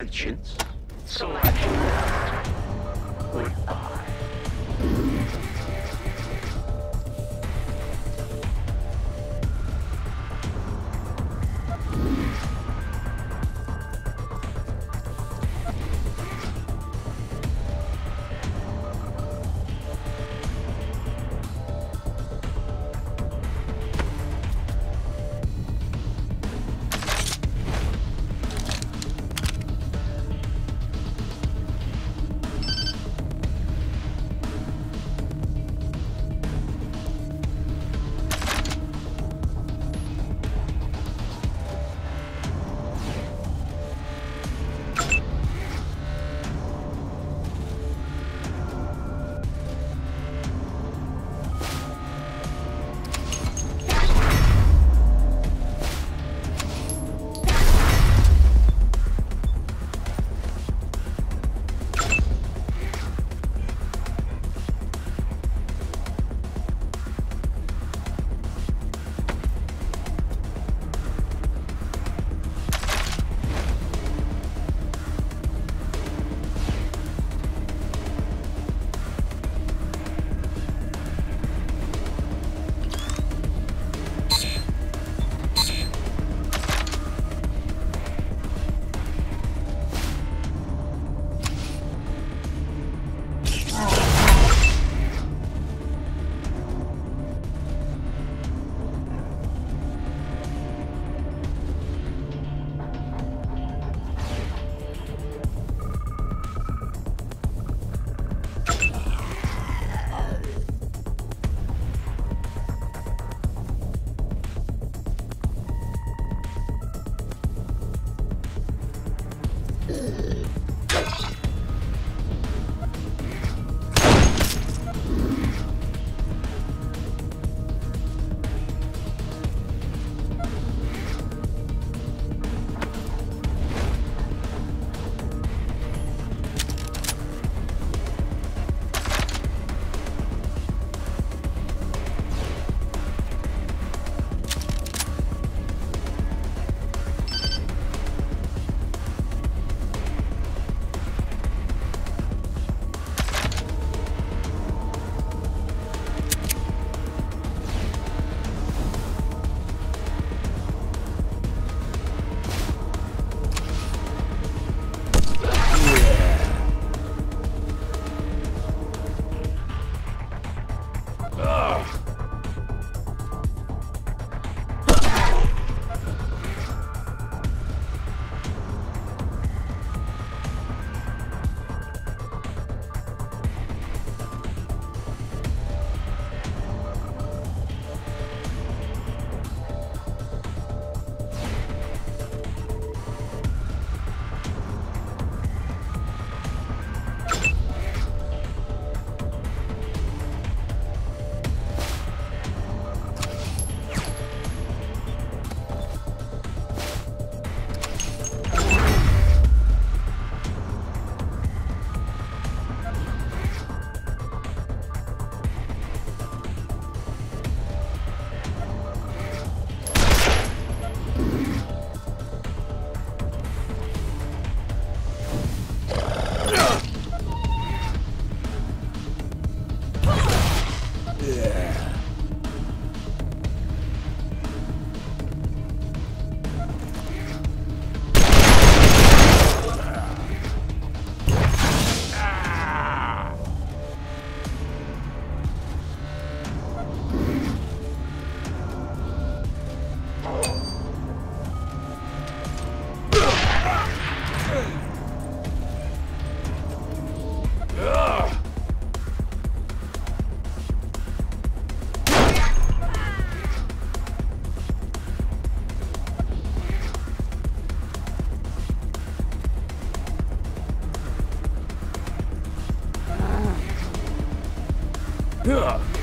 Patience. Selection. Goodbye. Ugh. Ugh.